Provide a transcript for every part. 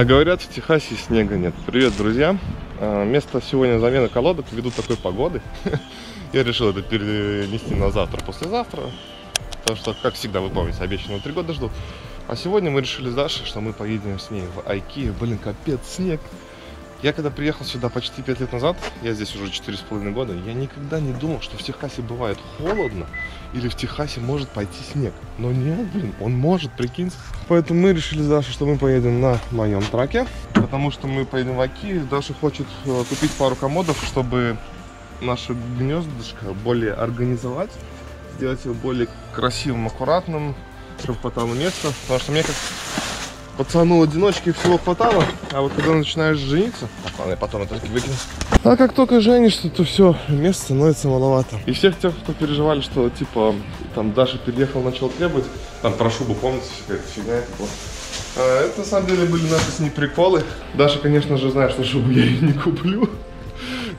А говорят, в Техасе снега нет. Привет, друзья. А, Место сегодня замены колодок ввиду такой погоды. Я решил это перенести на завтра, послезавтра. Потому что, как всегда, вы помните, обещанного три года жду. А сегодня мы решили с Дашей, что мы поедем с ней в Айки. Блин, капец, снег. Я когда приехал сюда почти 5 лет назад, я здесь уже 4,5 года, я никогда не думал, что в Техасе бывает холодно, или в Техасе может пойти снег. Но нет, блин, он может, прикиньте. Поэтому мы решили с Дашей, что мы поедем на моем траке, потому что мы поедем в Аки. Даша хочет э, купить пару комодов, чтобы наше гнездышко более организовать, сделать его более красивым, аккуратным, чтобы хватало места. Потому что мне как пацану одиночки всего хватало, а вот когда начинаешь жениться, ладно, я потом это выкину. А как только женишься, то все, места становится маловато. И всех тех, кто переживали, что типа там Даша переехал, начал требовать, там про шубу, помните, какая-то фигня, это было. А, это на самом деле были наши с ней приколы. Даша, конечно же, знает, что шубу я ей не куплю.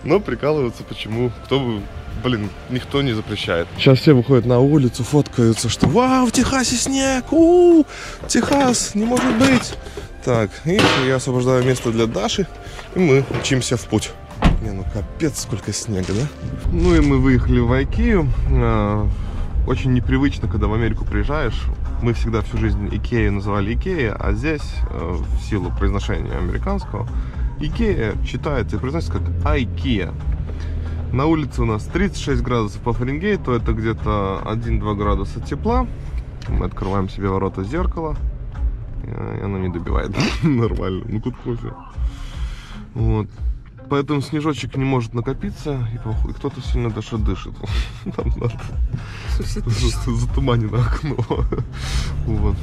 Но прикалываться почему? Кто бы блин, никто не запрещает. Сейчас все выходят на улицу, фоткаются, что вау, в Техасе снег, у, Техас, не может быть. Так, и я освобождаю место для Даши, и мы учимся в путь. Не, ну капец, сколько снега, да? Ну и мы выехали в Айкию. А, Очень непривычно, когда в Америку приезжаешь. Мы всегда всю жизнь Икею называли Икея, а здесь, э, в силу произношения американского, Икея читается и произносится как Айкия. На улице у нас 36 градусов по Фаренгейту, это где-то 1-2 градуса тепла. Мы открываем себе ворота зеркала, и оно не добивает. Нормально, ну тут кофе. Вот. Поэтому снежочек не может накопиться, и, кто-то сильно даже дышит. Нам надо за- затуманено окно. Вот.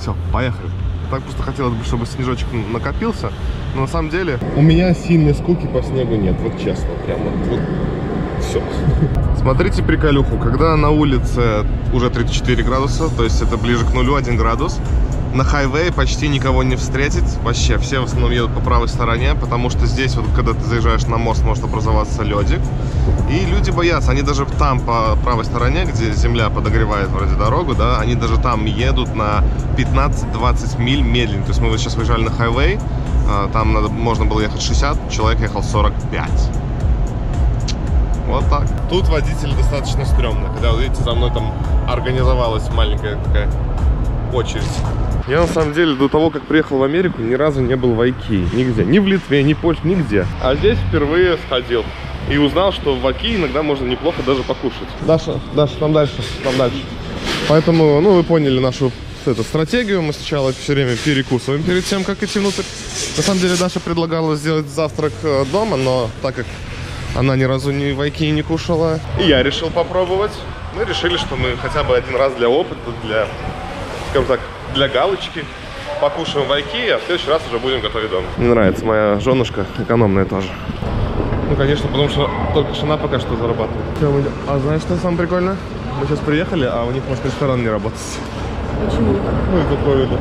Все, поехали. Так просто хотелось бы, чтобы снежочек накопился. Но на самом деле у меня сильной скуки по снегу нет. Вот честно, прямо. Вот. Все. Смотрите приколюху. Когда на улице уже 34 градуса, то есть это ближе к нулю, 1 градус, на хайвее почти никого не встретить. Вообще, все в основном едут по правой стороне, потому что здесь, вот когда ты заезжаешь на мост, может образоваться ледик. И люди боятся. Они даже там, по правой стороне, где земля подогревает вроде дорогу, да, они даже там едут на 15-20 миль медленнее. То есть мы вот сейчас выезжали на хайвей, а, там надо, можно было ехать 60, человек ехал 45. Вот так. Тут водитель достаточно стрёмно. Когда, вы видите, за мной там организовалась маленькая такая очередь. Я на самом деле до того, как приехал в Америку, ни разу не был в Айки. Нигде. Ни в Литве, ни в Польше, нигде. А здесь впервые сходил. И узнал, что в Аки иногда можно неплохо даже покушать. Даша, Даша, там дальше, там дальше. Поэтому, ну, вы поняли нашу эту стратегию. Мы сначала все время перекусываем перед тем, как идти внутрь. На самом деле Даша предлагала сделать завтрак э, дома, но так как она ни разу ни в Айки не кушала, и я решил попробовать. Мы решили, что мы хотя бы один раз для опыта, для, скажем так, для галочки покушаем в Айки, а в следующий раз уже будем готовить дома. Мне нравится моя женушка, экономная тоже. Ну, конечно, потому что только жена пока что зарабатывает. А знаешь, что самое прикольное? Мы сейчас приехали, а у них может ресторан не работать. Почему? Ну и какой это.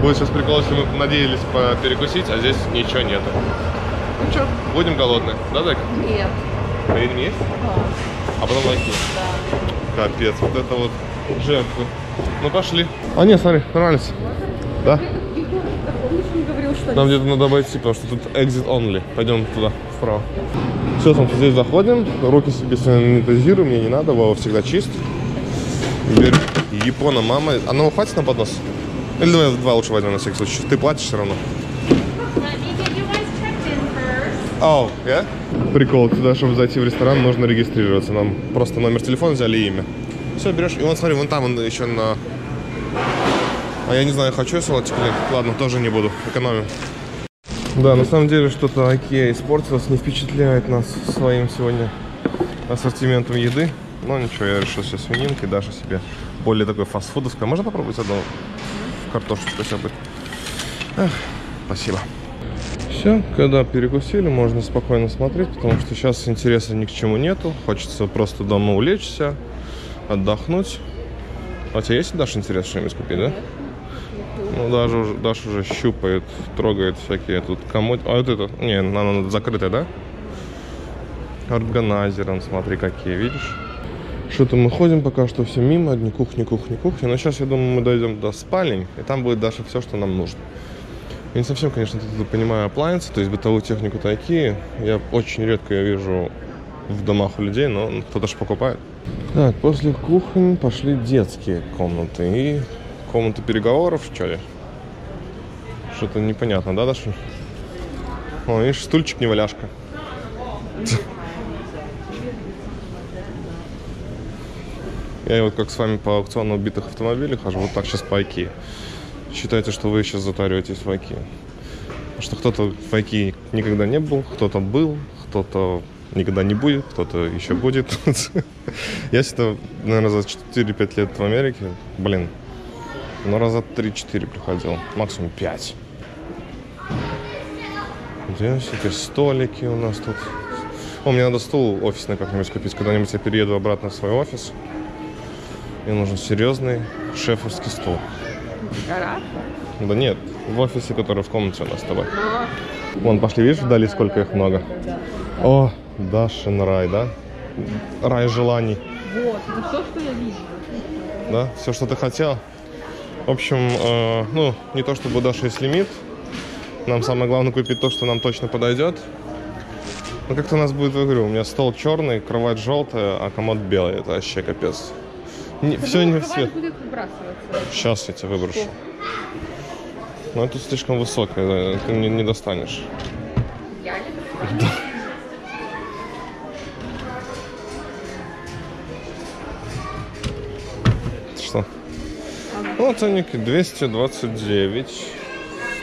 Будет сейчас прикол, если мы надеялись перекусить, а здесь ничего нету. Ну что, будем голодные, да, Зайка? Нет. Поедем есть? А потом лайки. Да. Капец, вот это вот жертвы. Ну пошли. А нет, смотри, нравится. Да? Нам где-то надо обойти, потому что тут exit only. Пойдем туда, вправо. Все, там здесь заходим. Руки себе санитизируем, мне не надо, Вова всегда чист. Теперь Япона мама. А ну хватит на поднос? Или давай два лучше возьмем на всякий случай. Ты платишь все равно. Оу, я? Прикол, туда, чтобы зайти в ресторан, нужно регистрироваться. Нам просто номер телефона взяли и имя. Все, берешь. И вон, смотри, вон там он еще на... А я не знаю, хочу я салатик или. Ладно, тоже не буду. Экономим. Да, на самом деле что-то Ikea испортилось, не впечатляет нас своим сегодня ассортиментом еды. Но ничего, я решил сейчас свининкой, Даша себе более такой фастфудовское. Можно попробовать одну картошечку хотя бы? Эх, спасибо. Все, когда перекусили, можно спокойно смотреть, потому что сейчас интереса ни к чему нету. Хочется просто дома улечься, отдохнуть. А у тебя есть, Даша, интерес что-нибудь купить, да? Ну, даже уже, Даша уже щупает, трогает всякие тут комод... А вот это, не, она, закрытая, да? Органайзером, смотри, какие, видишь? Что-то мы ходим пока что все мимо, одни кухни, кухни, кухни. Но сейчас, я думаю, мы дойдем до спальни, и там будет Даша все, что нам нужно. Я не совсем, конечно, тут понимаю appliance, то есть бытовую технику такие. Я очень редко я вижу в домах у людей, но кто-то же покупает. Так, после кухни пошли детские комнаты и комнаты переговоров, что ли? Что-то непонятно, да, Даша? О, видишь, стульчик неваляшка. Я вот как с вами по аукциону убитых автомобилей хожу, вот так сейчас по IKEA. Считайте, что вы сейчас затариваетесь в. Потому что кто-то в IKEA никогда не был, кто-то был, кто-то никогда не будет, кто-то еще будет. Я сюда, наверное, за 4-5 лет в Америке, блин, ну раза 3-4 приходил, максимум 5. Где всякие столики у нас тут? О, мне надо стул офисный как-нибудь купить. Когда-нибудь я перееду обратно в свой офис. Мне нужен серьезный шефовский стул. Гора? Да нет, в офисе, который в комнате у нас с тобой. Вон, пошли, видишь, вдали сколько их много. О, Дашин рай, да? Рай желаний. Вот, это все, что я вижу. Да, все, что ты хотел. В общем, э, ну, не то чтобы у Даши есть лимит. Нам самое главное купить то, что нам точно подойдет. Но как-то у нас будет в игру. У меня стол черный, кровать желтая, а комод белый. Это вообще капец. Не, все не в свет. будет выбрасываться. Сейчас я тебя выброшу. Но это слишком высокое, да, ты не, не достанешь. Я не Что? Ценники 229,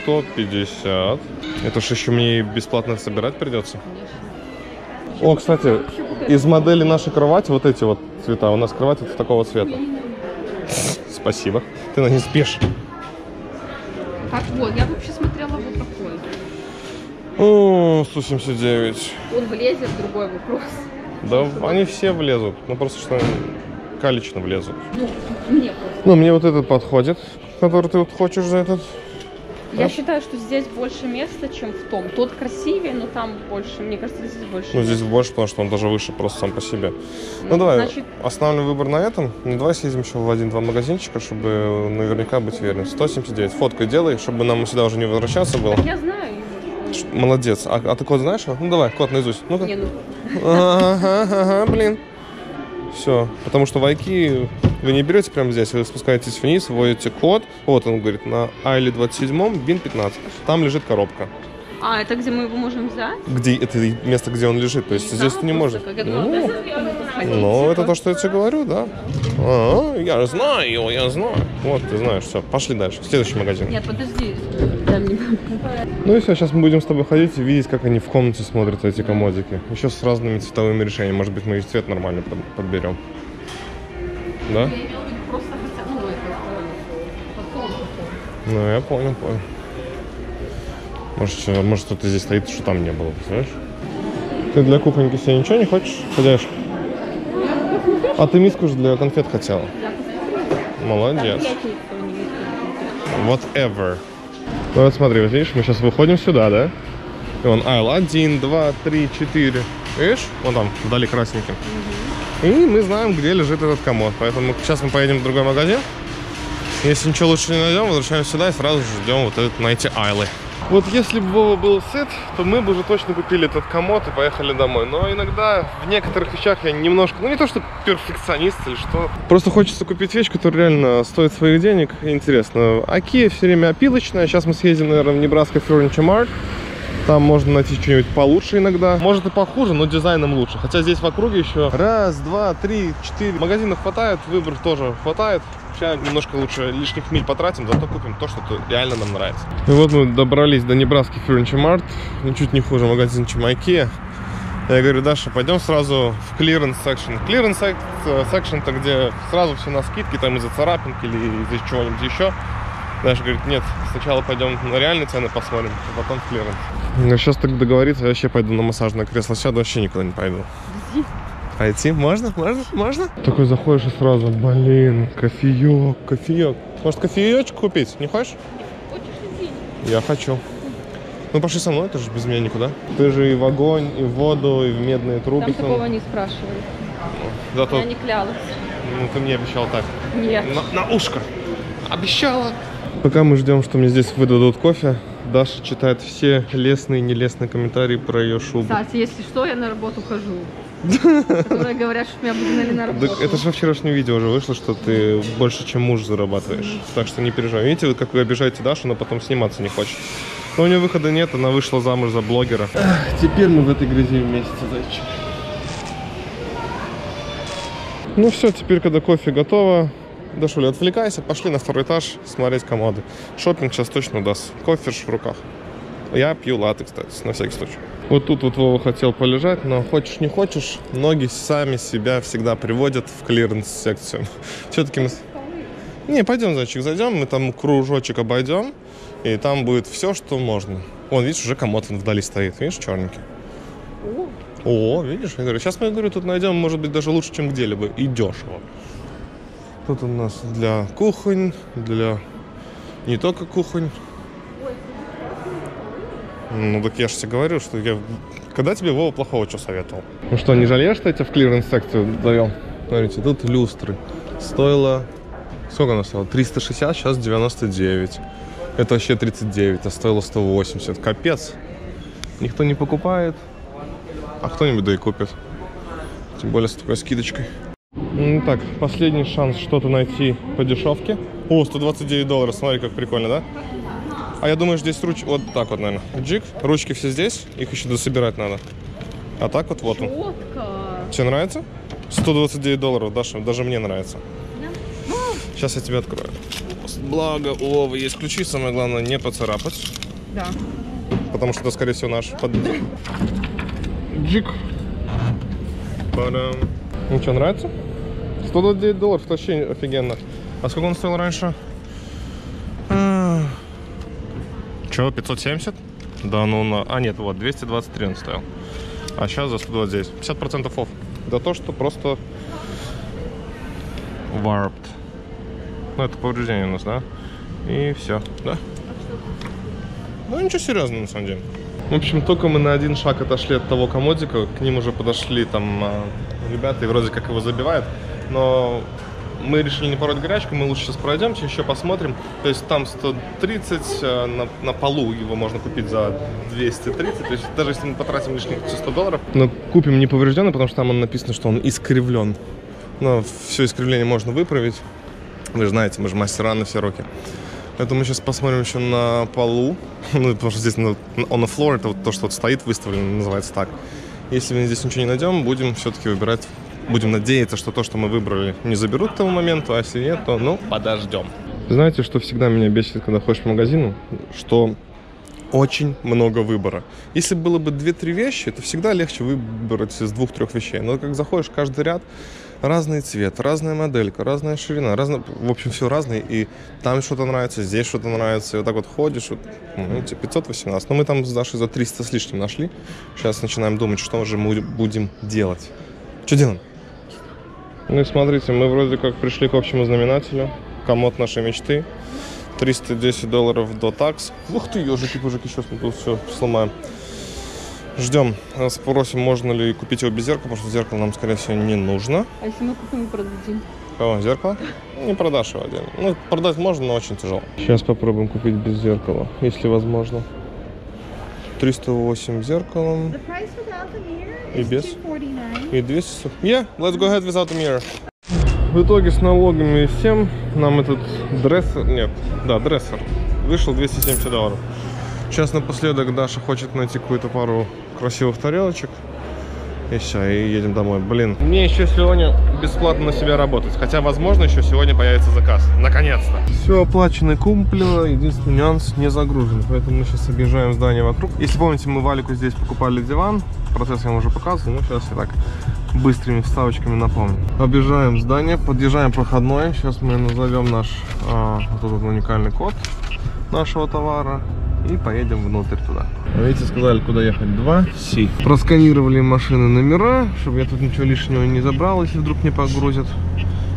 150. Это ж еще мне бесплатно собирать придется. О, кстати, из модели нашей кровати вот эти вот цвета. У нас кровать вот такого цвета. Спасибо. Ты на ней спишь. Так вот, я вообще смотрела вот такой. О, 179. Он влезет, другой вопрос. Да они все влезут. Ну просто что калично влезут. Ну, мне. Ну, мне вот этот подходит, который ты вот хочешь за этот. Я считаю, что здесь больше места, чем в том. Тот красивее, но там больше, мне кажется, здесь больше. Ну, здесь больше, потому что он даже выше просто сам по себе. Ну, давай, Значит, остановим выбор на этом. Ну, давай съездим еще в один-два магазинчика, чтобы наверняка быть верным. 179. Фоткой делай, чтобы нам сюда уже не возвращаться было. я знаю. Молодец. А, а ты код знаешь? Ну, давай, код наизусть. Ну-ка. Не, ну, Ага, ага, блин. Все. Потому что в Айки вы не берете прямо здесь, вы спускаетесь вниз, вводите код. Вот он говорит, на Айле 27, бин 15. Там лежит коробка. А, это где мы его можем взять? Где это место, где он лежит. То есть здесь ты не можешь. Ну. Ну, это то, что я тебе говорю, да. А, я знаю его, я знаю. Вот, ты знаешь, все, пошли дальше. Следующий магазин. Нет, подожди. Ну и все, сейчас мы будем с тобой ходить и видеть, как они в комнате смотрятся, эти комодики. Еще с разными цветовыми решениями. Может быть, мы и цвет нормально под- подберем. Да? Ну, э. Ну, я понял, понял. Может, может что-то здесь стоит, что там не было, представляешь? Ты для кухоньки себе ничего не хочешь? Хозяюшка? А ты миску же для конфет хотела? Молодец. Whatever. Ну вот смотри, вот видишь, мы сейчас выходим сюда, да? И он айл 1, 2, 3, 4. Видишь? Вон там, вдали красненьким. И мы знаем, где лежит этот комод. Поэтому сейчас мы поедем в другой магазин. Если ничего лучше не найдем, возвращаемся сюда и сразу ждем вот этот, на эти айлы. Вот если бы Вова был сыт, то мы бы уже точно купили этот комод и поехали домой. Но иногда в некоторых вещах я немножко, ну не то что перфекционист или что. Просто хочется купить вещь, которая реально стоит своих денег. Интересно. Аки все время опилочная. Сейчас мы съездим, наверное, в Nebraska Furniture Mart. Там можно найти что-нибудь получше иногда. Может и похуже, но дизайном лучше. Хотя здесь в округе еще раз, два, три, четыре. Магазинов хватает, выбор тоже хватает. Сейчас немножко лучше лишних миль потратим, зато купим то, что реально нам нравится. И вот мы добрались до Небраски Furniture Mart. Ничуть не хуже магазин, чем IKEA. Я говорю, Даша, пойдем сразу в clearance section. Clearance э, section, это где сразу все на скидке, там из-за царапинки или из-за чего-нибудь еще. Даша говорит, нет, сначала пойдем на реальные цены посмотрим, а потом в клиренс. Ну, сейчас так договориться, я вообще пойду на массажное кресло сяду, вообще никуда не пойду. Пойти? Можно? Можно? Можно? Такой заходишь и сразу, блин, кофеек, кофеек. Может, кофеечку купить? Не хочешь? Я хочу. Ну, пошли со мной, ты же без меня никуда. Ты же и в огонь, и в воду, и в медные трубы. Там такого не спрашивали. Зато Я не клялась. ну, ты мне обещал так. Нет. На, на ушко. Обещала. Пока мы ждем, что мне здесь выдадут кофе, Даша читает все лестные и нелестные комментарии про ее шубу. Кстати, если что, я на работу хожу. Которые говорят, что меня выгнали на работу. Так это же во вчерашнем видео уже вышло, что ты больше, чем муж зарабатываешь. Так что не переживай. Видите, вы как вы обижаете Дашу, но потом сниматься не хочет. Но у нее выхода нет, она вышла замуж за блогера. теперь мы в этой грязи вместе, зайчик. Ну все, теперь, когда кофе готово, Дашуля, отвлекайся, пошли на второй этаж смотреть комоды. Шопинг сейчас точно даст. Кофе ж в руках. Я пью латы, кстати, на всякий случай. Вот тут вот Вова хотел полежать, но хочешь не хочешь, ноги сами себя всегда приводят в клиренс-секцию. Все-таки мы... Не, пойдем, зайчик, зайдем, мы там кружочек обойдем, и там будет все, что можно. Вон, видишь, уже комод вдали стоит, видишь, черненький. О, видишь, я говорю, сейчас мы, говорю, тут найдем, может быть, даже лучше, чем где-либо, и дешево. Тут у нас для кухонь, для не только кухонь. Ну так я же тебе говорю, что я... Когда тебе Вова плохого что советовал? Ну что, не жалеешь, что я тебя в клиренс секцию завел? Смотрите, тут люстры. Стоило... Сколько она стоила? 360, сейчас 99. Это вообще 39, а стоило 180. Капец. Никто не покупает. А кто-нибудь да и купит. Тем более с такой скидочкой. Ну так, последний шанс что-то найти по дешевке. О, 129 долларов, смотри, как прикольно, да? А я думаю, здесь руч... Вот так вот, наверное. Джик, ручки все здесь, их еще дособирать надо. А так вот, вот он. Четко. Тебе нравится? 129 долларов, Даша, даже мне нравится. Сейчас я тебе открою. Благо у Вовы есть ключи, самое главное не поцарапать. Да. Потому что это, скорее всего, наш под... Джик. Па-дам. Ну что, нравится? 129 долларов, это вообще офигенно. А сколько он стоил раньше? Че, 570? Да ну на... А нет, вот, 223 он стоил. А сейчас за 129. 50% офф. Да то, что просто warped. Ну, это повреждение у нас, да? И все, да? Ну, ничего серьезного, на самом деле. В общем, только мы на один шаг отошли от того комодика, к ним уже подошли там а, ребята и вроде как его забивают, но мы решили не пороть горячку, мы лучше сейчас пройдемте, еще посмотрим. То есть там 130, а, на, на полу его можно купить за 230, то есть даже если мы потратим лишних 100 долларов. Но купим не поврежденный, потому что там написано, что он искривлен. Но все искривление можно выправить. Вы же знаете, мы же мастера на все руки. Поэтому мы сейчас посмотрим еще на полу. Ну, потому что здесь on the floor, это вот то, что вот стоит выставлено, называется так. Если мы здесь ничего не найдем, будем все-таки выбирать, будем надеяться, что то, что мы выбрали, не заберут к тому моменту, а если нет, то, ну, подождем. Знаете, что всегда меня бесит, когда ходишь в магазин? Что очень много выбора. Если было бы 2-3 вещи, то всегда легче выбрать из двух-трех вещей. Но как заходишь каждый ряд, разный цвет, разная моделька, разная ширина, разная, в общем, все разное, и там что-то нравится, здесь что-то нравится, и вот так вот ходишь, вот, ну, типа 518, но мы там с Дашей за 300 с лишним нашли, сейчас начинаем думать, что же мы будем делать. Что делаем? Ну и смотрите, мы вроде как пришли к общему знаменателю, комод нашей мечты, 310 долларов до такс. Ух ты, ежики, пужики, сейчас мы тут все сломаем. Ждем. Спросим, можно ли купить его без зеркала, потому что зеркало нам, скорее всего, не нужно. А если мы купим и продадим? Кого, зеркало? Не продашь его отдельно. Ну, продать можно, но очень тяжело. Сейчас попробуем купить без зеркала, если возможно. 308 зеркалом. The price without the mirror И is без? 249 И 200. Yeah, let's go ahead without the mirror. В итоге с налогами и всем нам этот дрессер, нет, да, дрессер, вышел 270 долларов. Сейчас напоследок Даша хочет найти какую-то пару красивых тарелочек. И все, и едем домой. Блин, мне еще сегодня бесплатно на себя работать. Хотя, возможно, еще сегодня появится заказ. Наконец-то. Все оплачено и куплено. Единственный нюанс не загружен. Поэтому мы сейчас объезжаем здание вокруг. Если помните, мы Валику здесь покупали диван. Процесс я вам уже показывал. Ну, сейчас я так быстрыми вставочками напомню. Объезжаем здание, подъезжаем проходной. Сейчас мы назовем наш а, вот этот уникальный код нашего товара и поедем внутрь туда. Видите, сказали, куда ехать. 2 Си. Просканировали машины номера, чтобы я тут ничего лишнего не забрал, если вдруг не погрузят.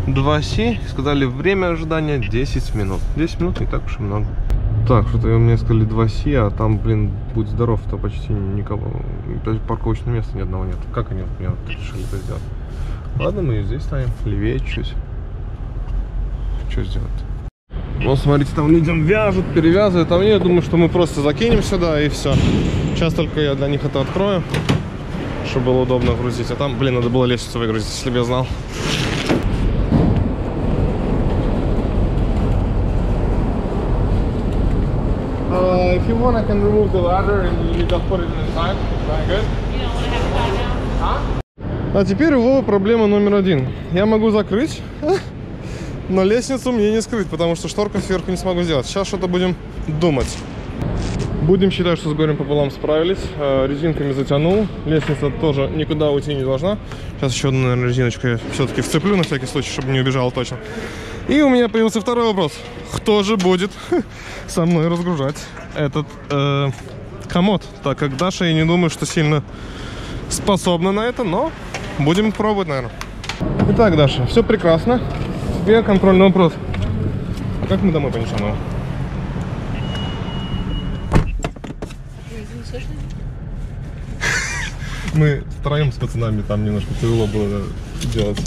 2 Си. Сказали, время ожидания 10 минут. 10 минут не так уж и много. Так, что-то мне сказали 2 Си, а там, блин, будь здоров, то почти никого. То есть парковочного места ни одного нет. Как они мне вот решили это сделать? Ладно, мы здесь станем, левее чуть. Что сделать? Вот смотрите, там людям вяжут, перевязывают, а мне, я думаю, что мы просто закинем сюда и все. Сейчас только я для них это открою, чтобы было удобно грузить. А там, блин, надо было лестницу выгрузить, если бы я знал. Uh, if you want, I can remove the ladder and you just put it inside. Very good. You don't want to have to buy now? А теперь у Вовы проблема номер один. Я могу закрыть, но лестницу мне не скрыть, потому что шторку сверху не смогу сделать. Сейчас что-то будем думать. Будем считать, что с горем пополам справились. Э, Резинками затянул. Лестница тоже никуда уйти не должна. Сейчас еще одну, наверное, резиночку я все-таки вцеплю на всякий случай, чтобы не убежала точно. И у меня появился второй вопрос. Кто же будет со мной разгружать этот э, комод? Так как Даша, я не думаю, что сильно способна на это, но будем пробовать, наверное. Итак, Даша, все прекрасно. Тебе контрольный вопрос. А как мы домой понесем его? Мы втроем с пацанами, там немножко тяжело было делать.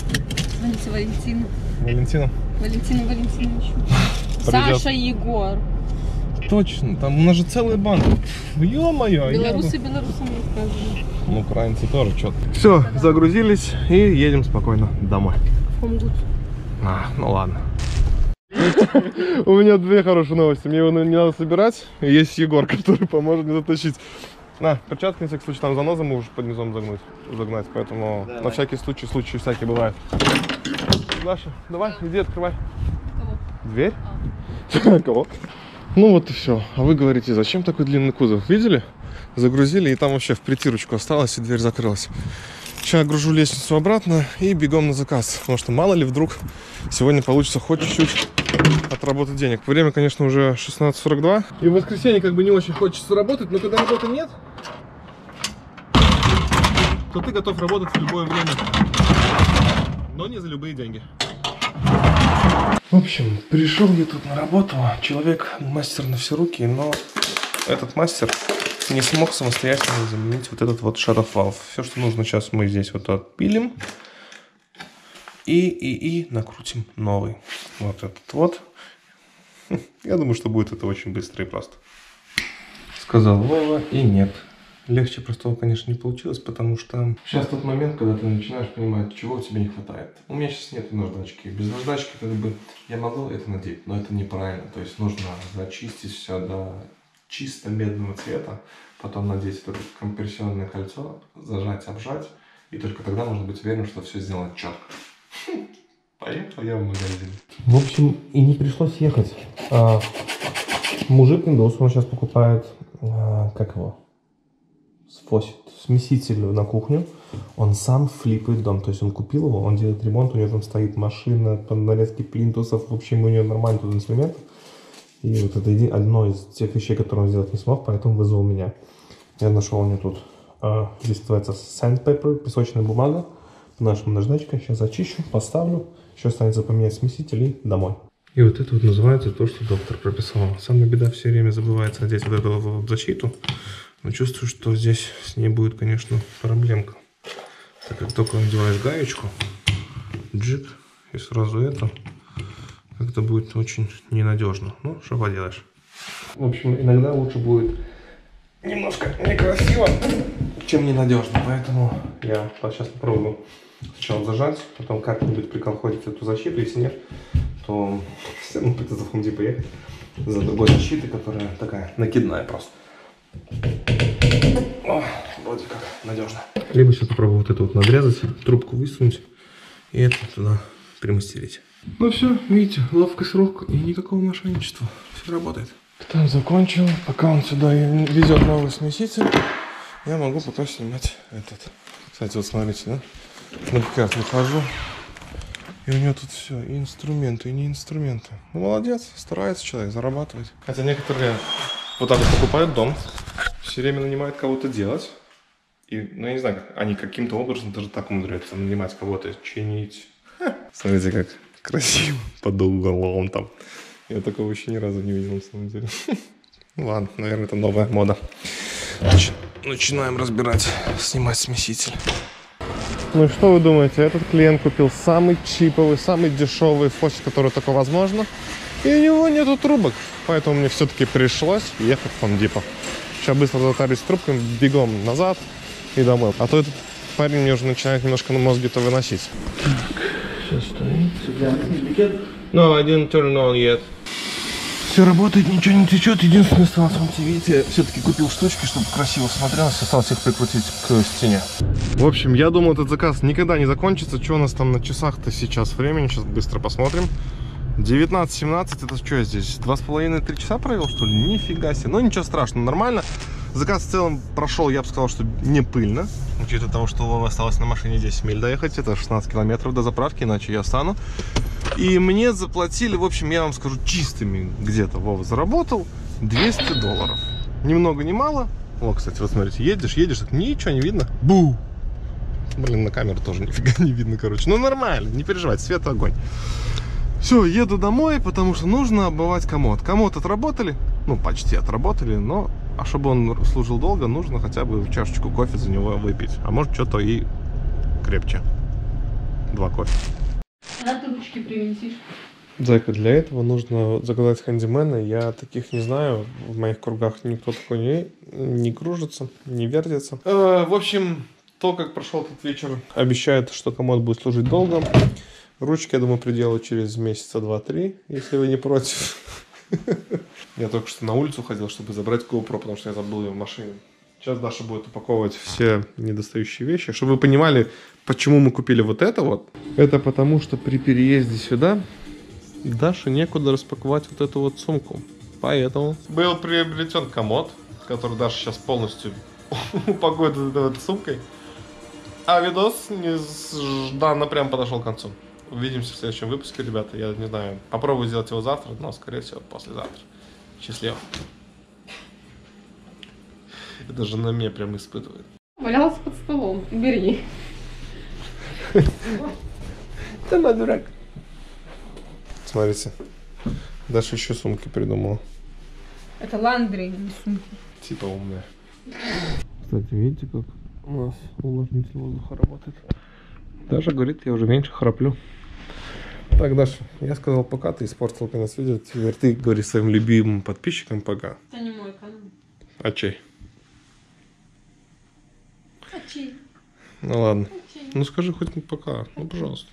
Валентину. Валентина? Валентину Валентиновичу. Придет. Саша Егор. Точно, там у нас же целая банда. Ё-моё. а я Белорусы белорусам рассказывают. Ну, украинцы тоже что-то. Все, загрузились и едем спокойно домой. Помгут. А, ну ладно. У меня две хорошие новости. Мне его не надо собирать. Есть Егор, который поможет мне затащить. На, перчатки, на всякий случай, там заноза можешь под низом загнуть, загнать. Поэтому на всякий случай, случаи всякие бывают. Даша, давай, иди открывай. Кого? Дверь? Кого? Ну вот и все. А вы говорите, зачем такой длинный кузов? Видели? Загрузили, и там вообще в притирочку осталось, и дверь закрылась. Сейчас гружу лестницу обратно и бегом на заказ. Потому что мало ли вдруг сегодня получится хоть чуть-чуть отработать денег. Время, конечно, уже 16.42. И в воскресенье как бы не очень хочется работать, но когда работы нет, то ты готов работать в любое время. Но не за любые деньги. В общем, пришел я тут на работу. Человек мастер на все руки, но этот мастер не смог самостоятельно заменить вот этот вот shadow valve. Все, что нужно сейчас мы здесь вот отпилим. И, и, и накрутим новый. Вот этот вот. Я думаю, что будет это очень быстро и просто. Сказал Вова, и нет. Легче простого, конечно, не получилось, потому что сейчас тот момент, когда ты начинаешь понимать, чего у тебя не хватает. У меня сейчас нет наждачки. Без наждачки как бы я могу это надеть, но это неправильно. То есть нужно зачистить все до чисто медного цвета, потом надеть это компрессионное кольцо, зажать, обжать, и только тогда можно быть уверен, что все сделано четко. Поехал я в магазин. В общем, и не пришлось ехать. А, мужик индус, он сейчас покупает, а, как его, фосит, смеситель на кухню. Он сам флипает дом, то есть он купил его, он делает ремонт, у него там стоит машина по нарезке плинтусов, в общем, у него нормально тут инструмент. И вот это одно из тех вещей, которые он сделать не смог, поэтому вызвал меня. Я нашел него тут, а, здесь называется sandpaper, песочная бумага, нашим наждачкой. Сейчас зачищу, поставлю. Еще останется поменять смеситель и домой. И вот это вот называется то, что доктор прописал. Самая беда все время забывается надеть вот эту защиту. Но чувствую, что здесь с ней будет, конечно, проблемка. Так как только надеваешь гаечку, джик, и сразу это, как-то будет очень ненадежно. Ну, что поделаешь. В общем, иногда лучше будет немножко некрасиво, чем ненадежно. Поэтому я сейчас попробую сначала зажать, потом как-нибудь приколходить эту защиту. Если нет, то все равно придется в Хунди поехать за другой защитой, которая такая накидная просто. О, вроде как надежно. Либо сейчас попробую вот это вот надрезать, трубку высунуть и это туда примастерить. Ну все, видите, ловкость рук и никакого мошенничества. Все работает. Там закончил. Пока он сюда везет новый смеситель, я могу пока снимать этот. Кстати, вот смотрите, да? На бикард выхожу. И у него тут все, и инструменты, и не инструменты. Ну, молодец, старается человек, зарабатывает. Хотя некоторые вот так вот покупают дом, все время нанимают кого-то делать. И, ну, я не знаю, они каким-то образом даже так умудряются нанимать кого-то, чинить. Ха, Смотрите, как красиво под углом там. Я такого еще ни разу не видел, на самом деле. Ну ладно, наверное, это новая мода. Нач- Начинаем разбирать, снимать смеситель. Ну и что вы думаете? Этот клиент купил самый чиповый, самый дешевый фосик, который только возможно. И у него нету трубок. Поэтому мне все-таки пришлось ехать в Фондипо. Сейчас быстро затарюсь трубками, бегом назад и домой. А то этот парень мне уже начинает немножко на мозги-то выносить. Сейчас стоит. No, I didn't turn on yet. Все работает, ничего не течет. Единственное, осталось вам видите, все-таки купил штучки, чтобы красиво смотрелось. Осталось их прикрутить к стене. В общем, я думал, этот заказ никогда не закончится. Что у нас там на часах-то сейчас времени? Сейчас быстро посмотрим. 19-17, это что я здесь? Два с половиной-три часа провел, что ли? Нифига себе. Ну, ничего страшного, нормально. Заказ в целом прошел, я бы сказал, что не пыльно. Учитывая того, что Вовы осталось на машине 10 миль доехать, это 16 километров до заправки, иначе я встану. И мне заплатили, в общем, я вам скажу, чистыми где-то Вова заработал 200 долларов. Ни много, ни мало. О, кстати, вот смотрите, едешь, едешь, так ничего не видно. Бу! Блин, на камеру тоже нифига не видно, короче. Ну, нормально, не переживай, свет огонь. Все, еду домой, потому что нужно обмывать комод. Комод отработали, ну, почти отработали, но, а чтобы он служил долго, нужно хотя бы чашечку кофе за него выпить. А может, что-то и крепче. Два кофе. А ты ручки привинтишь. Зайка, для этого нужно заказать хандимена. Я таких не знаю. В моих кругах никто такой не, не кружится, не вертится. Э, в общем, то, как прошел этот вечер, обещает, что комод будет служить долго. Ручки, я думаю, приделаю через месяца два-три, если вы не против. Я только что на улицу ходил, чтобы забрать GoPro, потому что я забыл ее в машине. Сейчас Даша будет упаковывать все недостающие вещи. Чтобы вы понимали, почему мы купили вот это вот. Это потому, что при переезде сюда Даше некуда распаковать вот эту вот сумку. Поэтому был приобретен комод, который Даша сейчас полностью упакует этой сумкой. А видос нежданно прям подошел к концу. Увидимся в следующем выпуске, ребята. Я не знаю, попробую сделать его завтра, но, скорее всего, послезавтра. Счастливо. Это жена меня прям испытывает. Валялась под столом. Бери. Ты на дурак. Смотрите. Даша еще сумки придумала. Это ландри, не сумки. Типа умная. Кстати, видите, как у нас увлажнитель воздуха работает? Даша говорит, я уже меньше храплю. Так, Даша, я сказал пока, ты испортил конец видео. Теперь ты говори своим любимым подписчикам пока. Это не мой канал. А чей? А чей? Ну ладно. А чей? Ну скажи хоть пока, ну пожалуйста.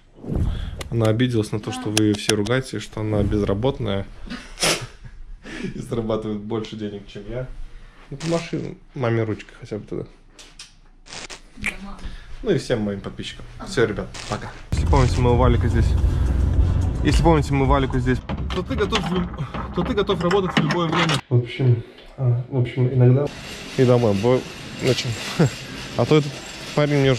Она обиделась на то, что вы все ругаете, что она безработная и зарабатывает больше денег, чем я. Ну помаши маме ручкой хотя бы тогда. Ну и всем моим подписчикам. Все, ребят, пока. Если помните, мы у Валика здесь. Если помните, мы Валику здесь. То ты готов, то ты готов работать в любое время. В общем, а, в общем, иногда и домой. Бо... Зачем? А то этот парень мне уже